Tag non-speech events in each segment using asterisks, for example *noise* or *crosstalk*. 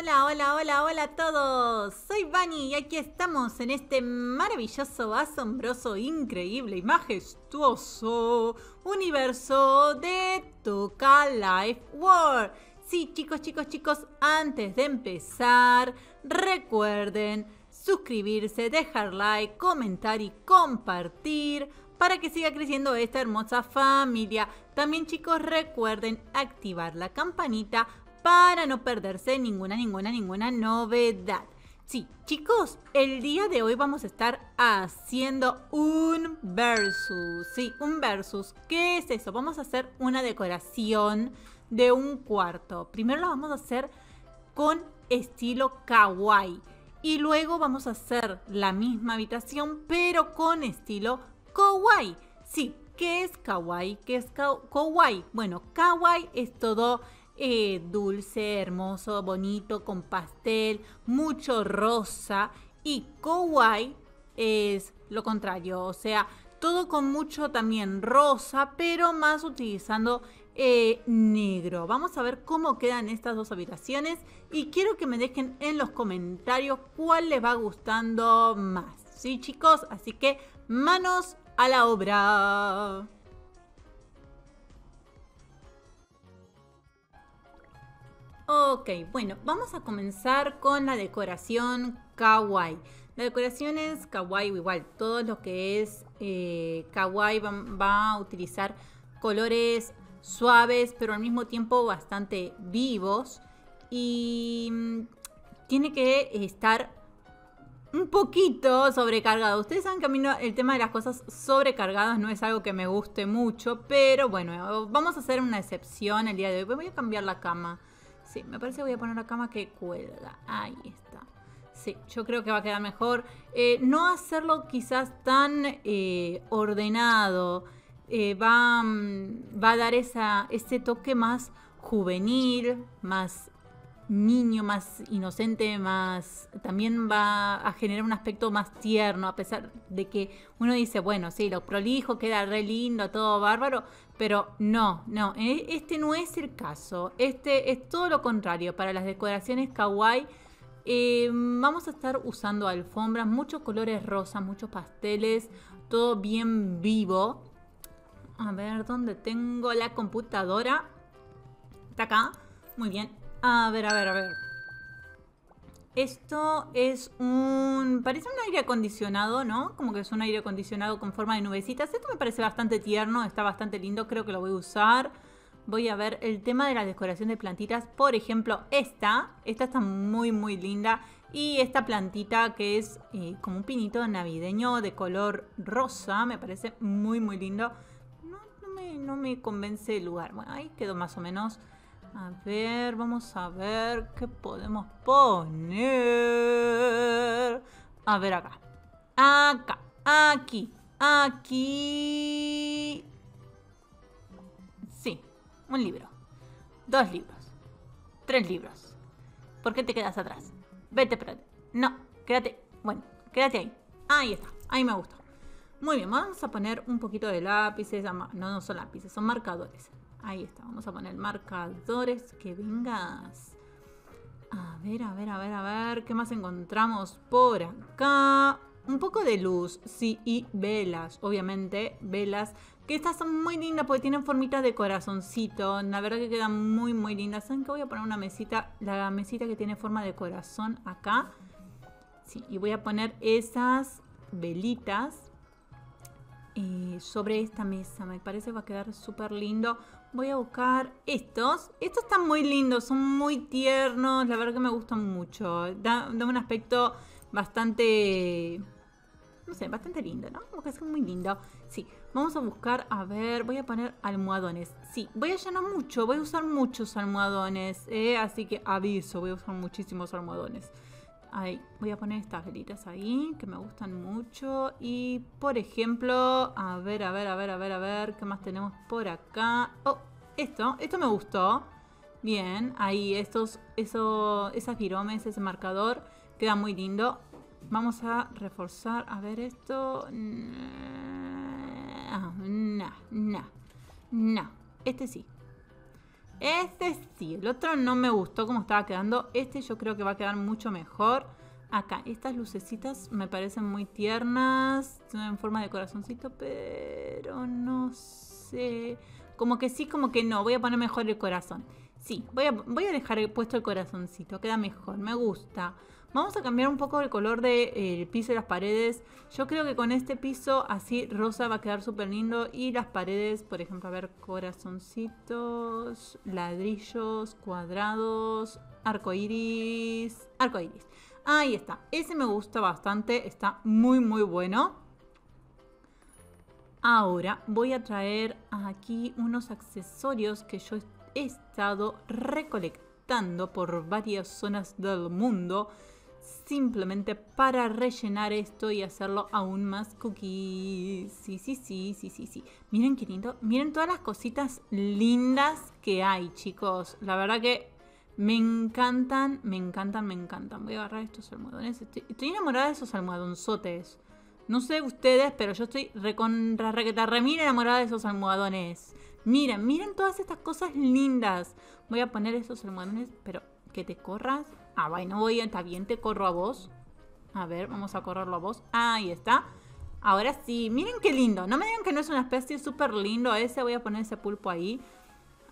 Hola, hola, hola, hola a todos. Soy Vani y aquí estamos en este maravilloso, asombroso, increíble y majestuoso universo de Toca Life World. Sí, chicos, chicos, chicos, antes de empezar, recuerden suscribirse, dejar like, comentar y compartir para que siga creciendo esta hermosa familia. También chicos recuerden activar la campanita para no perderse ninguna, ninguna, ninguna novedad. Sí, chicos, el día de hoy vamos a estar haciendo un versus. Sí, un versus. ¿Qué es eso? Vamos a hacer una decoración de un cuarto. Primero lo vamos a hacer con estilo kawaii. Y luego vamos a hacer la misma habitación, pero con estilo kawaii. Sí, ¿qué es kawaii? ¿Qué es kawaii? Bueno, kawaii es todo eh, dulce, hermoso, bonito, con pastel, mucho rosa. Y kawaii es lo contrario, o sea, todo con mucho también rosa, pero más utilizando eh, negro. Vamos a ver cómo quedan estas dos habitaciones y quiero que me dejen en los comentarios cuál les va gustando más. ¿Sí, chicos? Así que manos a la obra. Ok, bueno, vamos a comenzar con la decoración kawaii. La decoración es kawaii igual, todo lo que es eh, kawaii va, a utilizar colores suaves, pero al mismo tiempo bastante vivos. Y mm, tiene que estar un poquito sobrecargado. Ustedes saben que a mí el tema de las cosas sobrecargadas no es algo que me guste mucho, pero bueno, vamos a hacer una excepción el día de hoy. Voy a cambiar la cama. Sí, me parece que voy a poner la cama que cuelga. Ahí está. Sí, yo creo que va a quedar mejor. Eh, no hacerlo quizás tan eh, ordenado. Eh, va, mm, va, a dar esa, ese toque más juvenil, más niño, más inocente, más también va a generar un aspecto más tierno, a pesar de que uno dice, bueno, sí, lo prolijo, queda re lindo, todo bárbaro, pero no, no, e, este no es el caso, este es todo lo contrario, para las decoraciones kawaii eh, vamos a estar usando alfombras, muchos colores rosas, muchos pasteles, todo bien vivo. A ver, ¿dónde tengo la computadora? Está acá. Muy bien. A ver, a ver, a ver. Esto es un... Parece un aire acondicionado, ¿no? Como que es un aire acondicionado con forma de nubecitas. Esto me parece bastante tierno, está bastante lindo, creo que lo voy a usar. Voy a ver el tema de la decoración de plantitas. Por ejemplo, esta. Esta está muy, muy linda. Y esta plantita que es eh, como un pinito navideño de color rosa. Me parece muy, muy lindo. No, no, me, no me convence el lugar. Bueno, ahí quedó más o menos... A ver, vamos a ver qué podemos poner. A ver acá. Acá. Aquí. Aquí. Sí. Un libro. Dos libros. Tres libros. ¿Por qué te quedas atrás? Vete, espérate. No, quédate. Bueno, quédate ahí. Ahí está. Ahí me gusta. Muy bien, vamos a poner un poquito de lápices. No, no son lápices, son marcadores. Ahí está, vamos a poner marcadores. Que vengas. A ver, a ver, a ver, a ver. ¿Qué más encontramos por acá? Un poco de luz, sí, y velas, obviamente, velas. Que estas son muy lindas porque tienen formitas de corazoncito. La verdad que quedan muy, muy lindas. ¿Saben que voy a poner una mesita? La mesita que tiene forma de corazón acá. Sí, y voy a poner esas velitas sobre esta mesa. Me parece va a quedar súper lindo. Voy a buscar estos. Estos están muy lindos, son muy tiernos. La verdad que me gustan mucho. Da, un aspecto bastante... No sé, bastante lindo, ¿no? Como que es muy lindo. Sí, vamos a buscar, a ver, voy a poner almohadones. Sí, voy a llenar mucho, voy a usar muchos almohadones. ¿eh? Así que aviso, voy a usar muchísimos almohadones. Ahí, voy a poner estas velitas ahí, que me gustan mucho. Y, por ejemplo, a ver, a ver, a ver, a ver, a ver, ¿qué más tenemos por acá? Oh, esto, esto me gustó. Bien, ahí, estos, eso, esas viromes, ese marcador, queda muy lindo. Vamos a reforzar, a ver esto. No, no, no, no. Este sí. Este sí, el otro no me gustó como estaba quedando. Este yo creo que va a quedar mucho mejor. Acá, estas lucecitas me parecen muy tiernas, en forma de corazoncito, pero no sé. Como que sí, como que no. Voy a poner mejor el corazón. Sí, voy a, voy a dejar puesto el corazoncito, queda mejor, me gusta. Vamos a cambiar un poco el color del de, piso y las paredes. Yo creo que con este piso así rosa va a quedar súper lindo. Y las paredes, por ejemplo, a ver, corazoncitos, ladrillos, cuadrados, arcoiris, arcoiris. Ahí está, ese me gusta bastante, está muy muy bueno. Ahora voy a traer aquí unos accesorios que yo he estado recolectando por varias zonas del mundo simplemente para rellenar esto y hacerlo aún más cookies. Sí, sí, sí, sí, sí, sí. Miren qué lindo. Miren todas las cositas lindas que hay, chicos. La verdad que me encantan, me encantan, me encantan. Voy a agarrar estos almohadones. Estoy, enamorada de esos almohadonzotes. No sé ustedes, pero yo estoy recontra, requeta, remira enamorada de esos almohadones. Miren, miren todas estas cosas lindas. Voy a poner esos almohadones, pero que te corras Ah, bueno, voy, está bien, te corro a vos. A ver, vamos a correrlo a vos. Ahí está. Ahora sí, miren qué lindo. No me digan que no es una especie súper lindo ese. Voy a poner ese pulpo ahí.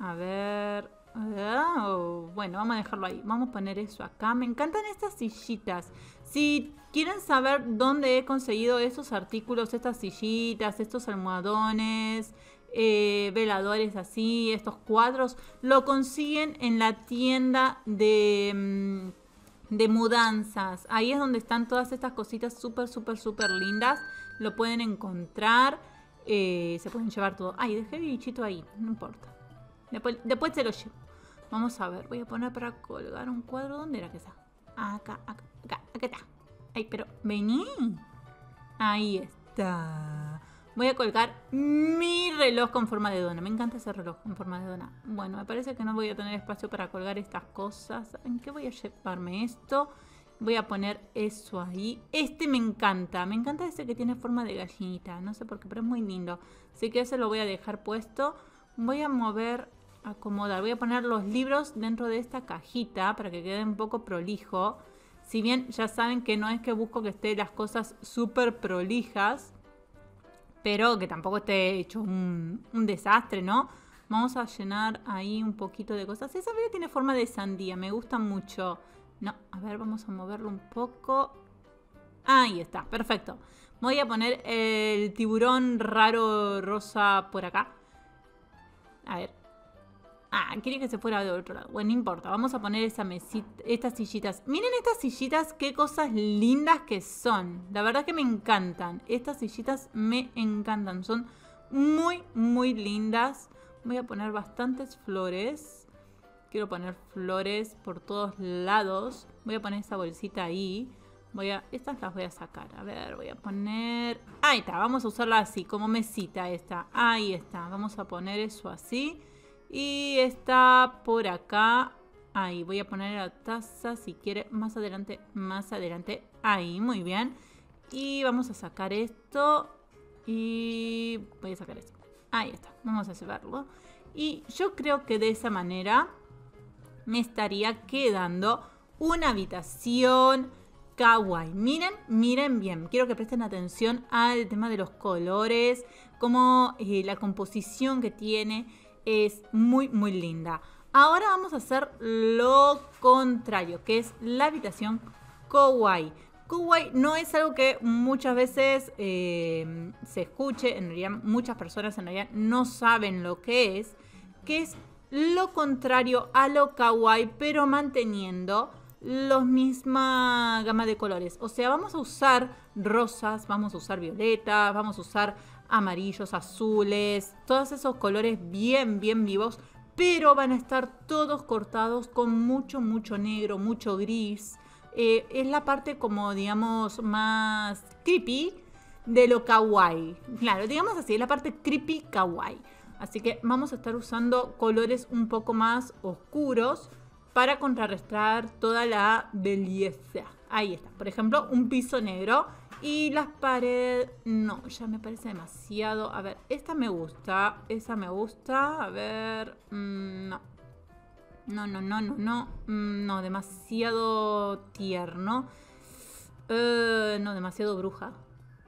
A ver. Oh, bueno, vamos a dejarlo ahí. Vamos a poner eso acá. Me encantan estas sillitas. Si quieren saber dónde he conseguido esos artículos, estas sillitas, estos almohadones, eh, veladores así, estos cuadros, lo consiguen en la tienda de, mm, de mudanzas. Ahí es donde están todas estas cositas súper, súper, súper lindas. Lo pueden encontrar. Eh, se pueden llevar todo. Ay, dejé el bichito ahí, no importa. Después, después se lo llevo. Vamos a ver, voy a poner para colgar un cuadro. ¿Dónde era que está? Acá, acá, acá, acá está. Ay, pero vení. Ahí está. Voy a colgar mi reloj con forma de dona. Me encanta ese reloj con forma de dona. Bueno, me parece que no voy a tener espacio para colgar estas cosas. ¿En qué voy a llevarme esto? Voy a poner eso ahí. Este me encanta. Me encanta ese que tiene forma de gallinita. No sé por qué, pero es muy lindo. Así que ese lo voy a dejar puesto. Voy a mover, acomodar. Voy a poner los libros dentro de esta cajita para que quede un poco prolijo. Si bien ya saben que no es que busco que estén las cosas súper prolijas pero que tampoco esté hecho un, desastre, ¿no? Vamos a llenar ahí un poquito de cosas. Esa vida tiene forma de sandía, me gusta mucho. No, a ver, vamos a moverlo un poco. Ahí está, perfecto. Voy a poner el tiburón raro rosa por acá. A ver, Ah, quería que se fuera de otro lado. Bueno, no importa. Vamos a poner esa mesita, estas sillitas. Miren estas sillitas, qué cosas lindas que son. La verdad que me encantan. Estas sillitas me encantan. Son muy, muy lindas. Voy a poner bastantes flores. Quiero poner flores por todos lados. Voy a poner esa bolsita ahí. Voy a, estas las voy a sacar. A ver, voy a poner... Ahí está, vamos a usarla así, como mesita esta. Ahí está, vamos a poner eso así. Y está por acá. Ahí, voy a poner la taza si quiere. Más adelante, más adelante. Ahí, muy bien. Y vamos a sacar esto. Y voy a sacar esto. Ahí está, vamos a llevarlo. Y yo creo que de esa manera me estaría quedando una habitación kawaii. Miren, miren bien. Quiero que presten atención al tema de los colores, como eh, la composición que tiene es muy, muy linda. Ahora vamos a hacer lo contrario, que es la habitación kawaii. Kawaii no es algo que muchas veces eh, se escuche, en realidad muchas personas en realidad no saben lo que es, que es lo contrario a lo kawaii, pero manteniendo la misma gama de colores. O sea, vamos a usar rosas, vamos a usar violetas, vamos a usar amarillos, azules, todos esos colores bien, bien vivos, pero van a estar todos cortados con mucho, mucho negro, mucho gris. Eh, es la parte como, digamos, más creepy de lo kawaii. Claro, digamos así, es la parte creepy kawaii. Así que vamos a estar usando colores un poco más oscuros para contrarrestar toda la belleza. Ahí está. Por ejemplo, un piso negro y las paredes, no, ya me parece demasiado. A ver, esta me gusta, esa me gusta. A ver, mm, no. No, no, no, no, no. Mm, no, demasiado tierno. Eh, no, demasiado bruja.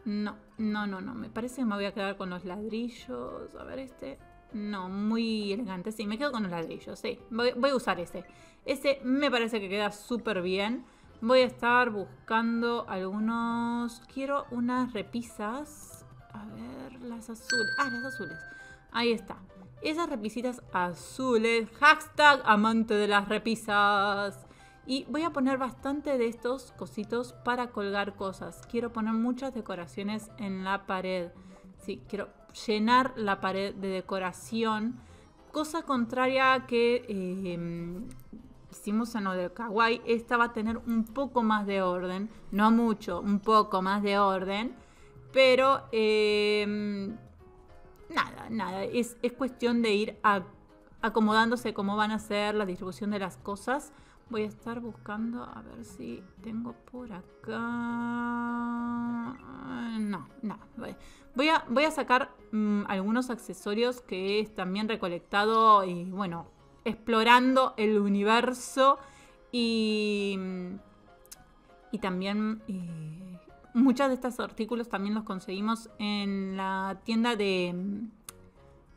No, no, no, no. Me parece que me voy a quedar con los ladrillos. A ver, este. No, muy elegante. Sí, me quedo con los ladrillos. Sí, voy, voy a usar ese. Ese me parece que queda súper bien. Voy a estar buscando algunos... Quiero unas repisas. A ver, las azules. Ah, las azules. Ahí está. Esas repisitas azules. Hashtag amante de las repisas. Y voy a poner bastante de estos cositos para colgar cosas. Quiero poner muchas decoraciones en la pared. Sí, quiero llenar la pared de decoración. Cosa contraria que eh, hicimos en kawaii, esta va a tener un poco más de orden, no mucho, un poco más de orden, pero em, nada, nada, es, cuestión de ir acomodándose cómo van a ser la distribución de las cosas. Voy a estar buscando a ver si tengo por acá. No, no. Voy a, voy a sacar mm, algunos accesorios que es también recolectado y bueno, explorando el universo y, y también muchos de estos artículos también los conseguimos en la tienda de...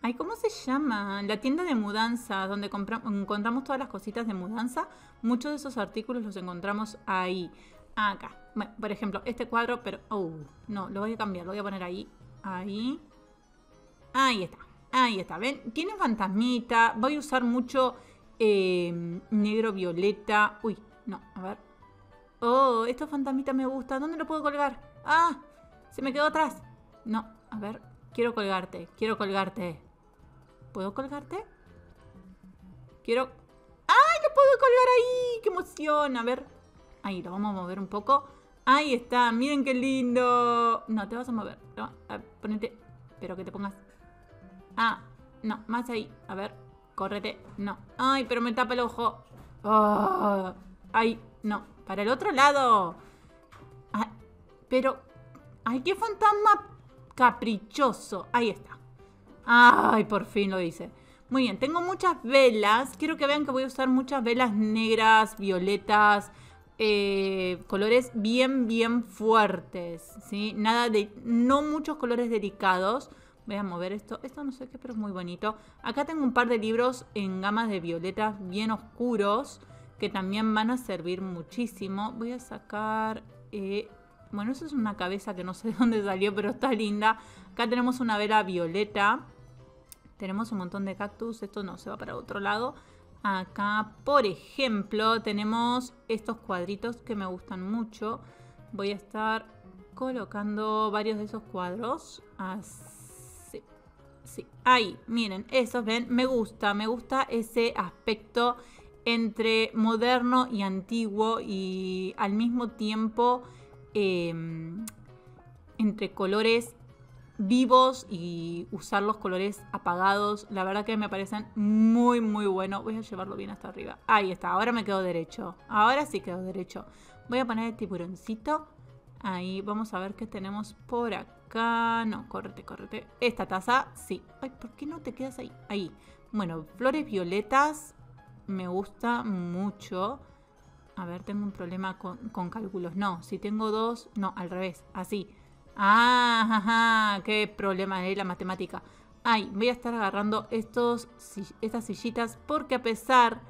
Ay, ¿cómo se llama? La tienda de mudanza, donde encontramos todas las cositas de mudanza. Muchos de esos artículos los encontramos ahí. Acá. Bueno, por ejemplo, este cuadro, pero... Oh, no, lo voy a cambiar. Lo voy a poner ahí. Ahí. Ahí está. Ahí está, ¿ven? Tiene fantasmita. Voy a usar mucho eh, negro violeta. Uy, no, a ver. Oh, estos fantasmita me gusta. ¿Dónde lo puedo colgar? Ah, se me quedó atrás. No, a ver. Quiero colgarte, quiero colgarte. ¿Puedo colgarte? Quiero... ¡Ay, lo puedo colgar ahí! ¡Qué emoción! A ver. Ahí, lo vamos a mover un poco. Ahí está, miren qué lindo. No, te vas a mover. No, ponete... Pero que te pongas Ah, no, más ahí. A ver, córrete. No. Ay, pero me tapa el ojo. Oh, ay, no. Para el otro lado. Ay, pero... Ay, qué fantasma caprichoso. Ahí está. Ay, por fin lo hice. Muy bien, tengo muchas velas. Quiero que vean que voy a usar muchas velas negras, violetas, eh, colores bien, bien fuertes. ¿sí? Nada de... No muchos colores delicados Voy a mover esto. Esto no sé qué, pero es muy bonito. Acá tengo un par de libros en gamas de violetas bien oscuros que también van a servir muchísimo. Voy a sacar... Eh, bueno, eso es una cabeza que no sé *laughs* de dónde salió, pero está linda. Acá tenemos una vela violeta. Tenemos un montón de cactus. Esto no, se va para otro lado. Acá, por ejemplo, tenemos estos cuadritos que me gustan mucho. Voy a estar colocando varios de esos cuadros. Así Sí, ahí, miren, esos ven, me gusta, me gusta ese aspecto entre moderno y antiguo y al mismo tiempo em, entre colores vivos y usar los colores apagados. La verdad que me parecen muy, muy buenos. Voy a llevarlo bien hasta arriba. Ahí está, ahora me quedo derecho. Ahora sí quedo derecho. Voy a poner el tiburoncito. Ahí, vamos a ver qué tenemos por acá no, córrete, córrete. Esta taza, sí. Ay, ¿por qué no te quedas ahí? Ahí. Bueno, flores violetas me gusta mucho. A ver, tengo un problema con, cálculos. No, si tengo dos, no, al revés, así. Ah, qué problema es la matemática. Ay, voy a estar agarrando estos, estas sillitas porque a pesar,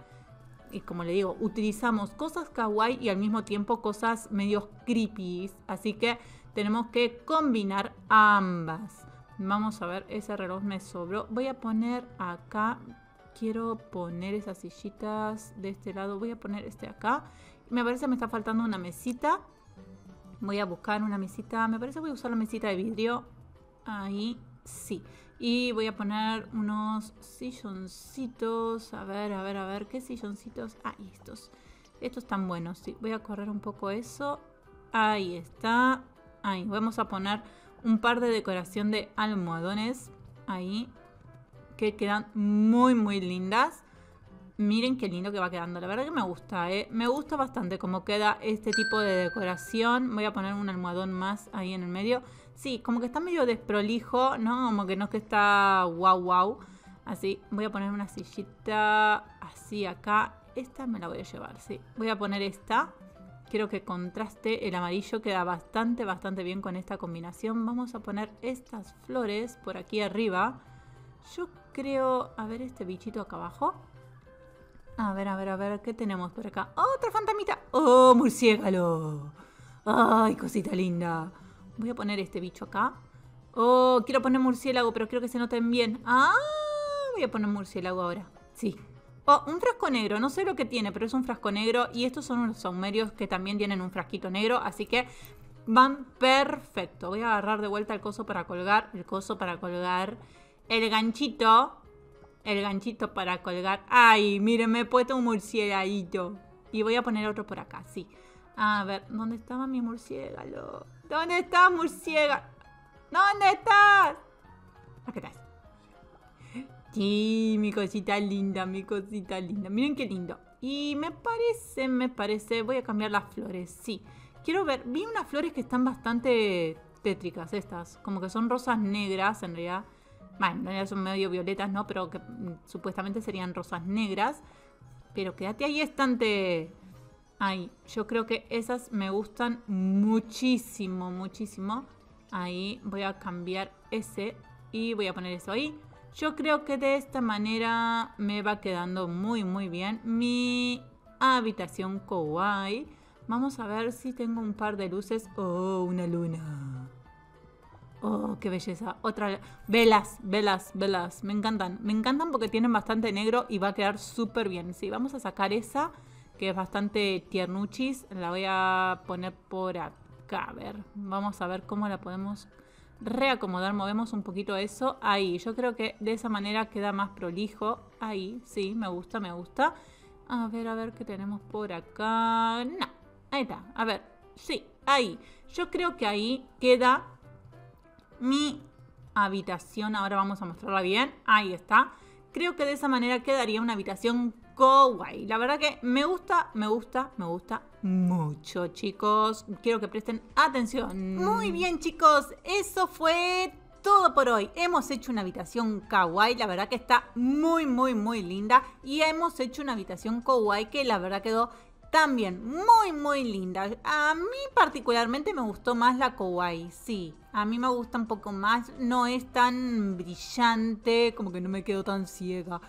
y como le digo, utilizamos cosas kawaii y al mismo tiempo cosas medio creepy. Así que tenemos que combinar ambas. Vamos a ver, ese reloj me sobró. Voy a poner acá, quiero poner esas sillitas de este lado. Voy a poner este acá. Me parece que me está faltando una mesita. Voy a buscar una mesita. Me parece que voy a usar la mesita de vidrio. Ahí, sí. Y voy a poner unos silloncitos. A ver, a ver, a ver. ¿Qué silloncitos? Ah, estos. Estos están buenos, sí. Voy a correr un poco eso. Ahí está. Ahí, vamos a poner un par de decoración de almohadones ahí que quedan muy muy lindas. Miren qué lindo que va quedando. La verdad que me gusta, ¿eh? Me gusta bastante cómo queda este tipo de decoración. Voy a poner un almohadón más ahí en el medio. Sí, como que está medio desprolijo, ¿no? Como que no es que está wow wow. Así, voy a poner una sillita así acá. Esta me la voy a llevar, sí. Voy a poner esta. Quiero que contraste el amarillo, queda bastante, bastante bien con esta combinación. Vamos a poner estas flores por aquí arriba. Yo creo... A ver este bichito acá abajo. A ver, a ver, a ver, ¿qué tenemos por acá? ¡Otra fantamita! ¡Oh, murciélago! ¡Ay, cosita linda! Voy a poner este bicho acá. Oh, quiero poner murciélago, pero quiero que se noten bien. ¡Ah! Voy a poner murciélago ahora. Sí. Oh, un frasco negro. No sé lo que tiene, pero es un frasco negro. Y estos son unos saumerios que también tienen un frasquito negro. Así que van perfecto. Voy a agarrar de vuelta el coso para colgar. El coso para colgar. El ganchito. El ganchito para colgar. ¡Ay! Miren, me he puesto un murciélago. Y voy a poner otro por acá, sí. A ver, ¿dónde estaba mi murciélago? ¿Dónde está murciélago? ¿Dónde estás? Acá estás. Sí, mi cosita linda, mi cosita linda. Miren qué lindo. Y me parece, me parece, voy a cambiar las flores, sí. Quiero ver, vi unas flores que están bastante tétricas estas, como que son rosas negras en realidad. Bueno, en realidad son medio violetas, ¿no? Pero que mm, supuestamente serían rosas negras. Pero quédate ahí estante. Ahí, yo creo que esas me gustan muchísimo, muchísimo. Ahí voy a cambiar ese y voy a poner eso ahí. Yo creo que de esta manera me va quedando muy muy bien mi habitación kawaii. Vamos a ver si tengo un par de luces. Oh, una luna. Oh, qué belleza. Otra. Velas, velas, velas. Me encantan. Me encantan porque tienen bastante negro y va a quedar súper bien. Sí, vamos a sacar esa que es bastante tiernuchis. La voy a poner por acá. A ver, vamos a ver cómo la podemos reacomodar, movemos un poquito eso, ahí, yo creo que de esa manera queda más prolijo, ahí, sí, me gusta, me gusta. A ver, a ver qué tenemos por acá, no, ahí está, a ver, sí, ahí, yo creo que ahí queda mi habitación, ahora vamos a mostrarla bien, ahí está. Creo que de esa manera quedaría una habitación kawaii. La verdad que me gusta, me gusta, me gusta mucho, chicos. Quiero que presten atención. Muy bien, chicos. Eso fue todo por hoy. Hemos hecho una habitación kawaii, la verdad que está muy, muy, muy linda. Y hemos hecho una habitación kawaii que la verdad quedó también muy, muy linda. A mí particularmente me gustó más la kawaii, sí. A mí me gusta un poco más. No es tan brillante, como que no me quedo tan ciega.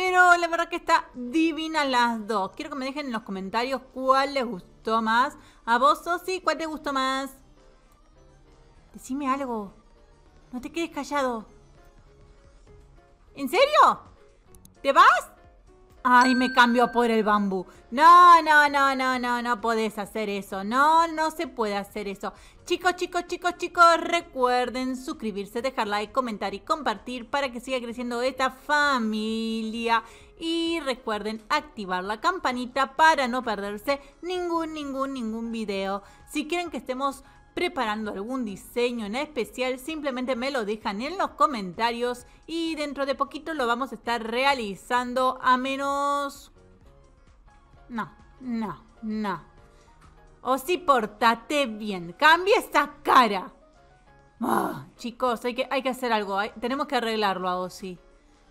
Pero la verdad que está divina las dos. Quiero que me dejen en los comentarios cuál les gustó más. A vos, Sosi, ¿cuál te gustó más? Decime algo. No te quedes callado. ¿En serio? ¿Te vas? Ay, me cambio por el bambú. No, no, no, no, no, no podés hacer eso. No, no se puede hacer eso. Chicos, chicos, chicos, chicos, recuerden suscribirse, dejar like, comentar y compartir para que siga creciendo esta familia. Y recuerden activar la campanita para no perderse ningún, ningún, ningún video. Si quieren que estemos preparando algún diseño en especial, simplemente me lo dejan en los comentarios y dentro de poquito lo vamos a estar realizando a menos... No, no, no. O si portate bien, cambia esta cara. Ah, chicos, hay que, hay que hacer algo. tenemos que arreglarlo a Ozzy.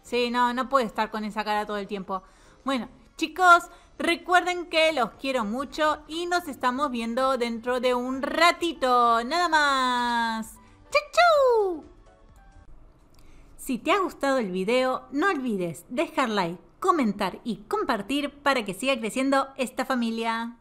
Sí, no, no puede estar con esa cara todo el tiempo. Bueno, chicos, Recuerden que los quiero mucho y nos estamos viendo dentro de un ratito. Nada más. ¡Chau, chau! Si te ha gustado el video, no olvides dejar like, comentar y compartir para que siga creciendo esta familia.